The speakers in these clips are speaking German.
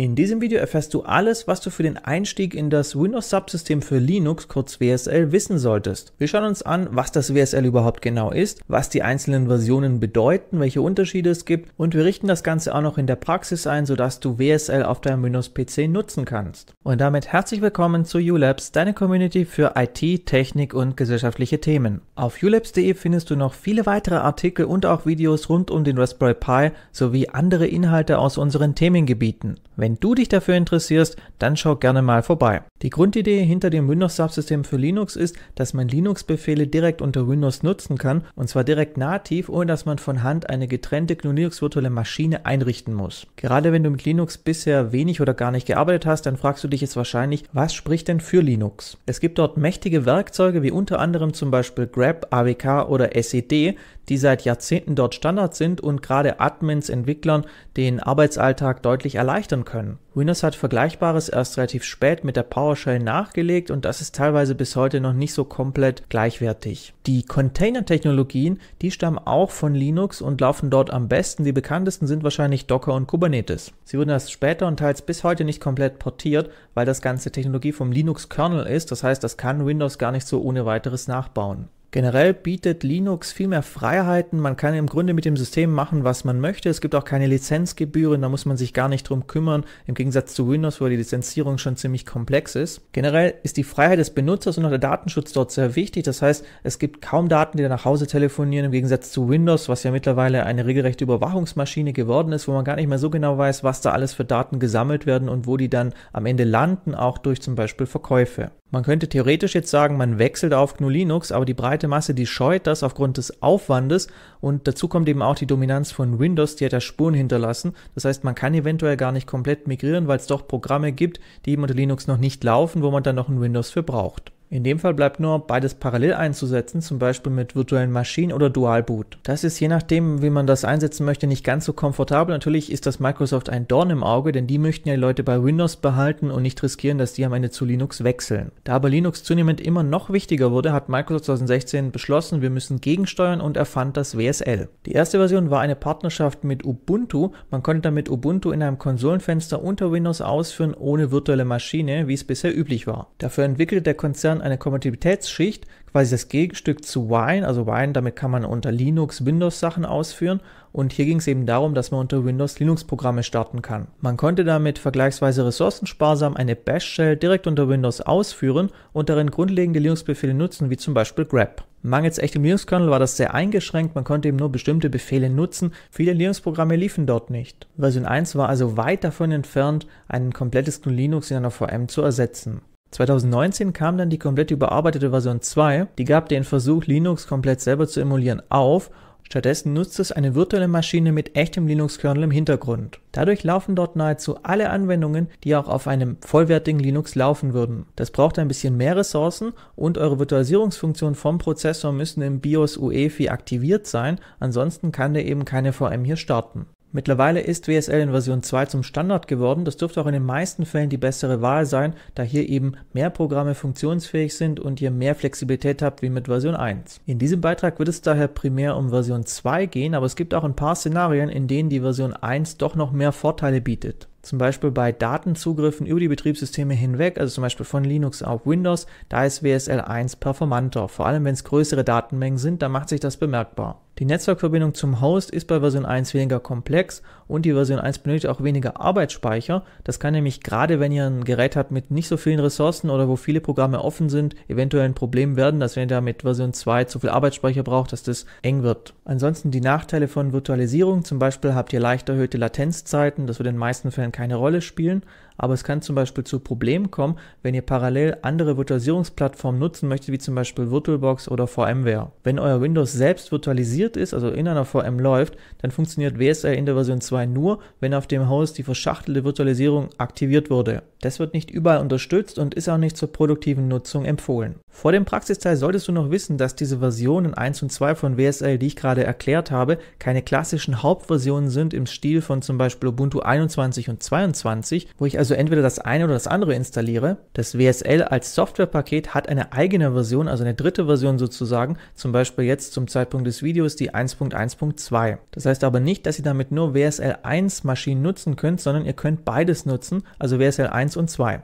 In diesem Video erfährst du alles, was du für den Einstieg in das Windows-Subsystem für Linux, kurz WSL, wissen solltest. Wir schauen uns an, was das WSL überhaupt genau ist, was die einzelnen Versionen bedeuten, welche Unterschiede es gibt und wir richten das Ganze auch noch in der Praxis ein, sodass du WSL auf deinem Windows-PC nutzen kannst. Und damit herzlich willkommen zu ULabs, deine Community für IT, Technik und gesellschaftliche Themen. Auf ulabs.de findest du noch viele weitere Artikel und auch Videos rund um den Raspberry Pi sowie andere Inhalte aus unseren Themengebieten. Wenn du dich dafür interessierst, dann schau gerne mal vorbei. Die Grundidee hinter dem Windows-Subsystem für Linux ist, dass man Linux-Befehle direkt unter Windows nutzen kann, und zwar direkt nativ, ohne dass man von Hand eine getrennte GNU Linux virtuelle Maschine einrichten muss. Gerade wenn du mit Linux bisher wenig oder gar nicht gearbeitet hast, dann fragst du dich jetzt wahrscheinlich, was spricht denn für Linux? Es gibt dort mächtige Werkzeuge wie unter anderem zum Beispiel grep, awk oder sed, die seit Jahrzehnten dort Standard sind und gerade Admins, Entwicklern den Arbeitsalltag deutlich erleichtern können. Windows hat Vergleichbares erst relativ spät mit der PowerShell nachgelegt und das ist teilweise bis heute noch nicht so komplett gleichwertig. Die Container-Technologien, die stammen auch von Linux und laufen dort am besten. Die bekanntesten sind wahrscheinlich Docker und Kubernetes. Sie wurden erst später und teils bis heute nicht komplett portiert, weil das ganze Technologie vom Linux-Kernel ist. Das heißt, das kann Windows gar nicht so ohne weiteres nachbauen. Generell bietet Linux viel mehr Freiheiten. Man kann im Grunde mit dem System machen, was man möchte. Es gibt auch keine Lizenzgebühren, da muss man sich gar nicht drum kümmern, im Gegensatz zu Windows, wo die Lizenzierung schon ziemlich komplex ist. Generell ist die Freiheit des Benutzers und auch der Datenschutz dort sehr wichtig. Das heißt, es gibt kaum Daten, die nach Hause telefonieren, im Gegensatz zu Windows, was ja mittlerweile eine regelrechte Überwachungsmaschine geworden ist, wo man gar nicht mehr so genau weiß, was da alles für Daten gesammelt werden und wo die dann am Ende landen, auch durch zum Beispiel Verkäufe. Man könnte theoretisch jetzt sagen, man wechselt auf GNU Linux, aber die breite Masse, die scheut das aufgrund des Aufwandes und dazu kommt eben auch die Dominanz von Windows, die hat ja Spuren hinterlassen. Das heißt, man kann eventuell gar nicht komplett migrieren, weil es doch Programme gibt, die eben unter Linux noch nicht laufen, wo man dann noch ein Windows für braucht. In dem Fall bleibt nur beides parallel einzusetzen, zum Beispiel mit virtuellen Maschinen oder Dual Boot. Das ist je nachdem, wie man das einsetzen möchte, nicht ganz so komfortabel. Natürlich ist das Microsoft ein Dorn im Auge, denn die möchten ja die Leute bei Windows behalten und nicht riskieren, dass die am Ende zu Linux wechseln. Da aber Linux zunehmend immer noch wichtiger wurde, hat Microsoft 2016 beschlossen, wir müssen gegensteuern und erfand das WSL. Die erste Version war eine Partnerschaft mit Ubuntu. Man konnte damit Ubuntu in einem Konsolenfenster unter Windows ausführen, ohne virtuelle Maschine, wie es bisher üblich war. Dafür entwickelte der Konzern eine Kompatibilitätsschicht, quasi das Gegenstück zu Wine. Also Wine, damit kann man unter Linux Windows Sachen ausführen. Und hier ging es eben darum, dass man unter Windows Linux-Programme starten kann. Man konnte damit vergleichsweise ressourcensparsam eine Bash-Shell direkt unter Windows ausführen und darin grundlegende Linux-Befehle nutzen, wie zum Beispiel grep. Mangels echtem Linux-Kernel war das sehr eingeschränkt, man konnte eben nur bestimmte Befehle nutzen, viele Linux-Programme liefen dort nicht. Version 1 war also weit davon entfernt, ein komplettes GNU Linux in einer VM zu ersetzen. 2019 kam dann die komplett überarbeitete Version 2, die gab den Versuch, Linux komplett selber zu emulieren, auf. Stattdessen nutzt es eine virtuelle Maschine mit echtem Linux-Kernel im Hintergrund. Dadurch laufen dort nahezu alle Anwendungen, die auch auf einem vollwertigen Linux laufen würden. Das braucht ein bisschen mehr Ressourcen und eure Virtualisierungsfunktionen vom Prozessor müssen im BIOS UEFI aktiviert sein, ansonsten kann der eben keine VM hier starten. Mittlerweile ist WSL in Version 2 zum Standard geworden. Das dürfte auch in den meisten Fällen die bessere Wahl sein, da hier eben mehr Programme funktionsfähig sind und ihr mehr Flexibilität habt wie mit Version 1. In diesem Beitrag wird es daher primär um Version 2 gehen, aber es gibt auch ein paar Szenarien, in denen die Version 1 doch noch mehr Vorteile bietet. Zum Beispiel bei Datenzugriffen über die Betriebssysteme hinweg, also zum Beispiel von Linux auf Windows, da ist WSL 1 performanter. Vor allem wenn es größere Datenmengen sind, dann macht sich das bemerkbar. Die Netzwerkverbindung zum Host ist bei Version 1 weniger komplex und die Version 1 benötigt auch weniger Arbeitsspeicher. Das kann nämlich gerade, wenn ihr ein Gerät habt mit nicht so vielen Ressourcen oder wo viele Programme offen sind, eventuell ein Problem werden, dass wenn ihr da mit Version 2 zu viel Arbeitsspeicher braucht, dass das eng wird. Ansonsten die Nachteile von Virtualisierung, zum Beispiel habt ihr leicht erhöhte Latenzzeiten, das wird in den meisten Fällen keine Rolle spielen aber es kann zum Beispiel zu Problemen kommen, wenn ihr parallel andere Virtualisierungsplattformen nutzen möchtet, wie zum Beispiel VirtualBox oder VMware. Wenn euer Windows selbst virtualisiert ist, also in einer VM läuft, dann funktioniert WSL in der Version 2 nur, wenn auf dem Host die verschachtelte Virtualisierung aktiviert wurde. Das wird nicht überall unterstützt und ist auch nicht zur produktiven Nutzung empfohlen. Vor dem Praxisteil solltest du noch wissen, dass diese Versionen 1 und 2 von WSL, die ich gerade erklärt habe, keine klassischen Hauptversionen sind im Stil von zum Beispiel Ubuntu 21 und 22, wo ich also also entweder das eine oder das andere installiere. Das WSL als Softwarepaket hat eine eigene Version, also eine dritte Version sozusagen, zum Beispiel jetzt zum Zeitpunkt des Videos die 1.1.2. Das heißt aber nicht, dass ihr damit nur WSL 1 Maschinen nutzen könnt, sondern ihr könnt beides nutzen, also WSL 1 und 2.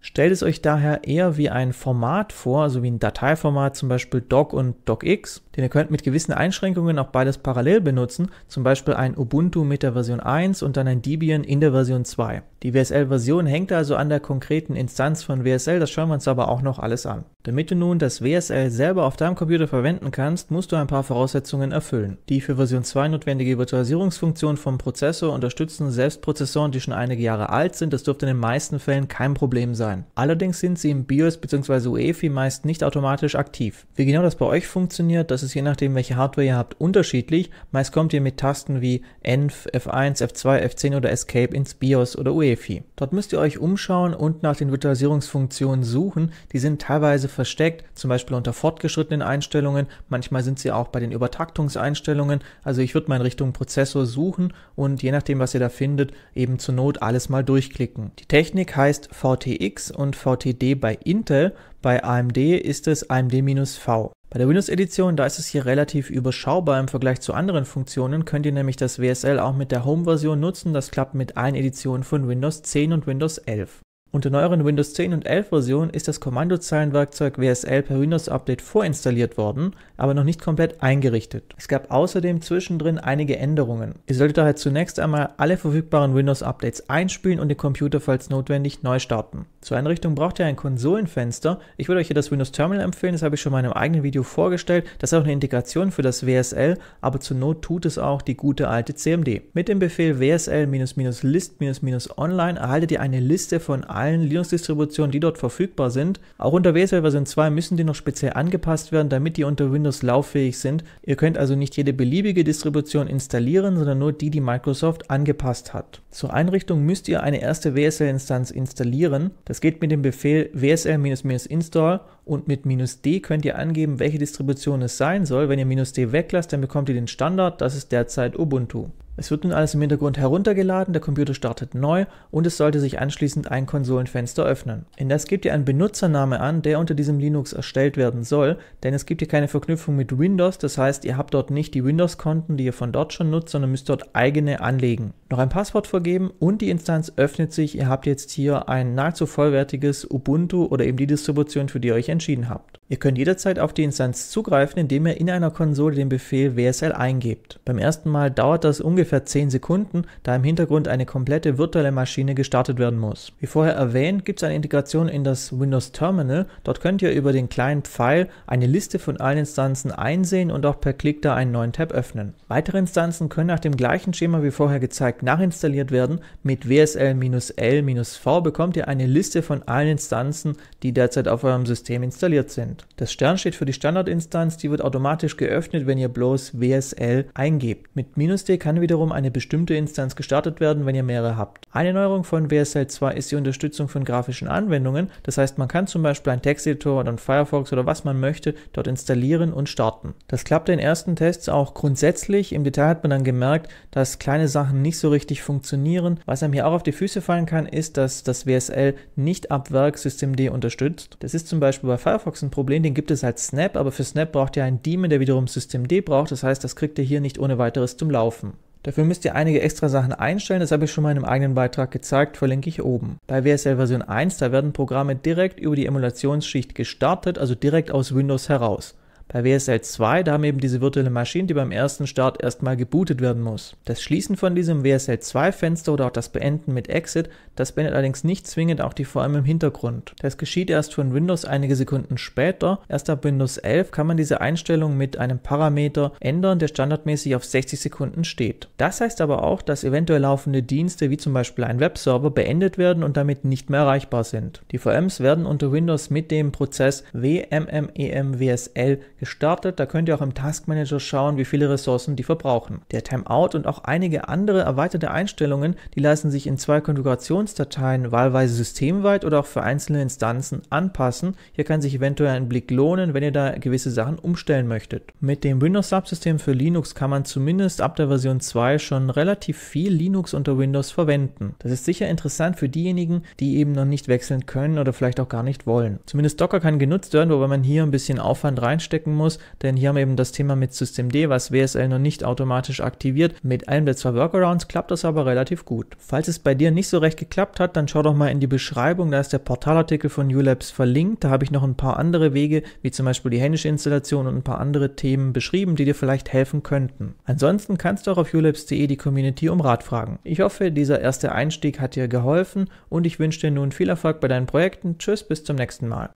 Stellt es euch daher eher wie ein Format vor, also wie ein Dateiformat, zum Beispiel Doc und DocX, denn ihr könnt mit gewissen Einschränkungen auch beides parallel benutzen, zum Beispiel ein Ubuntu mit der Version 1 und dann ein Debian in der Version 2. Die WSL-Version hängt also an der konkreten Instanz von WSL, das schauen wir uns aber auch noch alles an. Damit du nun das WSL selber auf deinem Computer verwenden kannst, musst du ein paar Voraussetzungen erfüllen. Die für Version 2 notwendige Virtualisierungsfunktion vom Prozessor unterstützen selbst Prozessoren, die schon einige Jahre alt sind, das dürfte in den meisten Fällen kein Problem sein. Allerdings sind sie im BIOS bzw. UEFI meist nicht automatisch aktiv. Wie genau das bei euch funktioniert, das ist je nachdem welche Hardware ihr habt unterschiedlich, meist kommt ihr mit Tasten wie ENV, F1, F2, F10 oder Escape ins BIOS oder UEFI. Dort müsst ihr euch umschauen und nach den Virtualisierungsfunktionen suchen. Die sind teilweise versteckt, zum Beispiel unter fortgeschrittenen Einstellungen. Manchmal sind sie auch bei den Übertaktungseinstellungen. Also ich würde mal in Richtung Prozessor suchen und je nachdem, was ihr da findet, eben zur Not alles mal durchklicken. Die Technik heißt VTX und VTD bei Intel. Bei AMD ist es AMD-V. Bei der Windows-Edition, da ist es hier relativ überschaubar im Vergleich zu anderen Funktionen, könnt ihr nämlich das WSL auch mit der Home-Version nutzen. Das klappt mit allen Editionen von Windows 10 und Windows 11. Unter neueren Windows 10 und 11 Versionen ist das Kommandozeilenwerkzeug WSL per Windows Update vorinstalliert worden, aber noch nicht komplett eingerichtet. Es gab außerdem zwischendrin einige Änderungen. Ihr solltet daher zunächst einmal alle verfügbaren Windows Updates einspielen und den Computer falls notwendig neu starten. Zur Einrichtung braucht ihr ein Konsolenfenster. Ich würde euch hier das Windows Terminal empfehlen, das habe ich schon in meinem eigenen Video vorgestellt. Das ist auch eine Integration für das WSL, aber zur Not tut es auch die gute alte CMD. Mit dem Befehl WSL-list-online erhaltet ihr eine Liste von allen allen Linux-Distributionen, die dort verfügbar sind. Auch unter WSL Version 2 müssen die noch speziell angepasst werden, damit die unter Windows lauffähig sind. Ihr könnt also nicht jede beliebige Distribution installieren, sondern nur die, die Microsoft angepasst hat. Zur Einrichtung müsst ihr eine erste WSL-Instanz installieren. Das geht mit dem Befehl wsl-install und mit "-d" könnt ihr angeben, welche Distribution es sein soll. Wenn ihr "-d" weglasst, dann bekommt ihr den Standard, das ist derzeit Ubuntu. Es wird nun alles im Hintergrund heruntergeladen, der Computer startet neu und es sollte sich anschließend ein Konsolenfenster öffnen. In das gebt ihr einen Benutzername an, der unter diesem Linux erstellt werden soll, denn es gibt hier keine Verknüpfung mit Windows, das heißt, ihr habt dort nicht die Windows-Konten, die ihr von dort schon nutzt, sondern müsst dort eigene anlegen. Noch ein Passwort vergeben und die Instanz öffnet sich. Ihr habt jetzt hier ein nahezu vollwertiges Ubuntu oder eben die Distribution, für die ihr euch entschieden habt. Ihr könnt jederzeit auf die Instanz zugreifen, indem ihr in einer Konsole den Befehl WSL eingebt. Beim ersten Mal dauert das ungefähr 10 Sekunden, da im Hintergrund eine komplette virtuelle Maschine gestartet werden muss. Wie vorher erwähnt, gibt es eine Integration in das Windows Terminal. Dort könnt ihr über den kleinen Pfeil eine Liste von allen Instanzen einsehen und auch per Klick da einen neuen Tab öffnen. Weitere Instanzen können nach dem gleichen Schema wie vorher gezeigt nachinstalliert werden. Mit WSL-L-V bekommt ihr eine Liste von allen Instanzen, die derzeit auf eurem System installiert sind. Das Stern steht für die Standardinstanz, die wird automatisch geöffnet, wenn ihr bloß WSL eingebt. Mit "-d" kann wiederum eine bestimmte Instanz gestartet werden, wenn ihr mehrere habt. Eine Neuerung von WSL 2 ist die Unterstützung von grafischen Anwendungen, das heißt man kann zum Beispiel einen Texteditor oder einen Firefox oder was man möchte dort installieren und starten. Das klappte in ersten Tests auch grundsätzlich, im Detail hat man dann gemerkt, dass kleine Sachen nicht so richtig funktionieren. Was einem hier auch auf die Füße fallen kann, ist, dass das WSL nicht ab Werk Systemd unterstützt. Das ist zum Beispiel bei Firefox ein Problem, Problem, den gibt es als Snap, aber für Snap braucht ihr einen Daemon, der wiederum Systemd braucht. Das heißt, das kriegt ihr hier nicht ohne weiteres zum Laufen. Dafür müsst ihr einige extra Sachen einstellen, das habe ich schon mal in einem eigenen Beitrag gezeigt, verlinke ich oben. Bei WSL Version 1, da werden Programme direkt über die Emulationsschicht gestartet, also direkt aus Windows heraus. Bei WSL 2, da haben eben diese virtuelle Maschine, die beim ersten Start erstmal gebootet werden muss. Das Schließen von diesem WSL 2 Fenster oder auch das Beenden mit Exit, das beendet allerdings nicht zwingend auch die VM im Hintergrund. Das geschieht erst von Windows einige Sekunden später. Erst ab Windows 11 kann man diese Einstellung mit einem Parameter ändern, der standardmäßig auf 60 Sekunden steht. Das heißt aber auch, dass eventuell laufende Dienste wie zum Beispiel ein Webserver beendet werden und damit nicht mehr erreichbar sind. Die VMs werden unter Windows mit dem Prozess WMMEMWSL gestartet. Da könnt ihr auch im Task Manager schauen, wie viele Ressourcen die verbrauchen. Der Timeout und auch einige andere erweiterte Einstellungen, die lassen sich in zwei Konfigurationsdateien wahlweise systemweit oder auch für einzelne Instanzen anpassen. Hier kann sich eventuell ein Blick lohnen, wenn ihr da gewisse Sachen umstellen möchtet. Mit dem Windows Subsystem für Linux kann man zumindest ab der Version 2 schon relativ viel Linux unter Windows verwenden. Das ist sicher interessant für diejenigen, die eben noch nicht wechseln können oder vielleicht auch gar nicht wollen. Zumindest Docker kann genutzt werden, wobei man hier ein bisschen Aufwand reinsteckt checken muss, denn hier haben wir eben das Thema mit Systemd, was WSL noch nicht automatisch aktiviert. Mit einem der zwei Workarounds klappt das aber relativ gut. Falls es bei dir nicht so recht geklappt hat, dann schau doch mal in die Beschreibung, da ist der Portalartikel von ULabs verlinkt. Da habe ich noch ein paar andere Wege, wie zum Beispiel die händische Installation und ein paar andere Themen beschrieben, die dir vielleicht helfen könnten. Ansonsten kannst du auch auf ulabs.de die Community um Rat fragen. Ich hoffe, dieser erste Einstieg hat dir geholfen und ich wünsche dir nun viel Erfolg bei deinen Projekten. Tschüss, bis zum nächsten Mal.